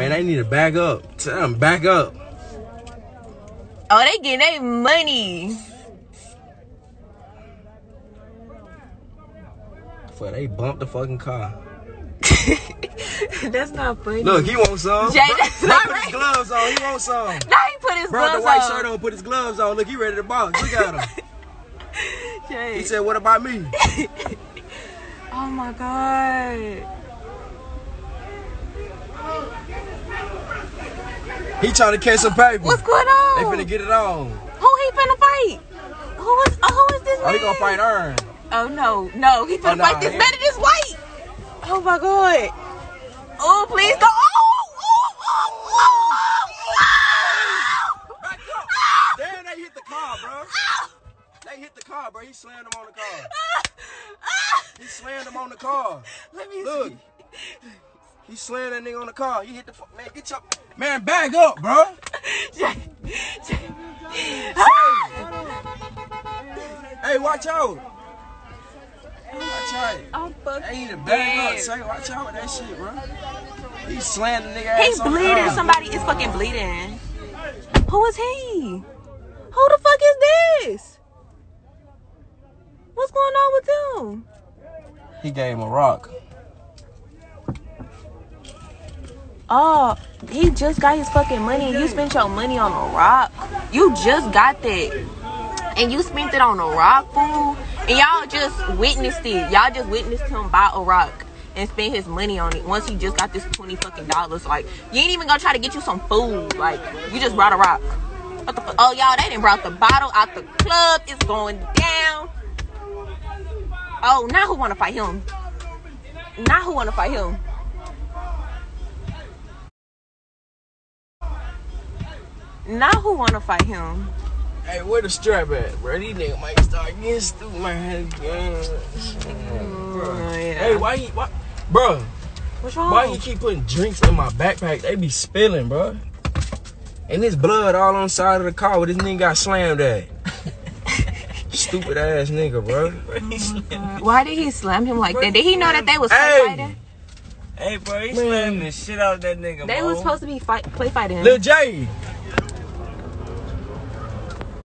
Man, they need to back up. Tell them back up. Oh, they getting their money. For they bumped the fucking car. That's not funny. Look, he wants some. Jay, that's bro not put his gloves on. He wants some. Now he put his Bro, the gloves white on. shirt on, put his gloves on. Look, he ready to box. Look at him. Jay. He said, what about me? Oh my god. He trying to catch some paper. What's going on? They finna get it on. Who he finna fight? Who is oh, who is this Oh, man? he gonna fight Earn. Oh no, no, he finna Oh, nah, fight this man that is white. Oh my god. Oh please go. Oh, oh, oh, oh, Back up. Oh. Damn, they hit the car, bro. They hit the car, bro. He slammed him on the car. He slammed him on the car. Let me Look. see. He slammed that nigga on the car. He hit the fu- man. Get your man back up, bro. Jay, Jay. Hey, watch out. Watch out. I'm fucking Hey, the back up. Say, watch out with that shit, bro. He slammed the nigga He's ass the bleeding. car. Somebody is fucking bleeding. Who is he? Who the fuck is this? What's going on with him? He gave him a rock. Oh, he just got his fucking money. You spent your money on a rock. You just got that. And you spent it on a rock, fool. And y'all just witnessed it. Y'all just witnessed him buy a rock and spend his money on it once he just got this 20 fucking dollars. Like, you ain't even gonna try to get you some food. Like, you just brought a rock. What the fu- Oh, y'all, they didn't brought the bottle out the club. It's going down. Oh, now who wanna fight him? Now who wanna fight him? Now who wanna fight him? Hey, where the strap at, bro? These niggas might start getting stupid, man. Oh, yeah. Hey, why you, why, bro? What's wrong? Why you keep putting drinks in my backpack? They be spilling, bro. And this blood all on the side of the car where this nigga got slammed at. Stupid ass nigga, bro. Oh, why did he slam him like that? Did he know that they was Hey. fighting? Hey, bro, he Man. slammed the shit out of that nigga, They Mo. was supposed to be fight play fighting. Lil J,